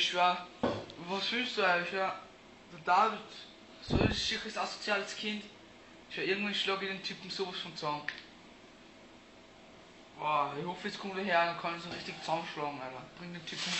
ich schwör. Was willst du eigentlich, ja? Der David, so ein schickes, asoziales Kind. Ich schwör, irgendwann schlage ich den Typen sowas von zusammen. Boah, ich hoffe, jetzt kommt er her und kann ihn so richtig zusammenschlagen, Alter. Bring den Typen.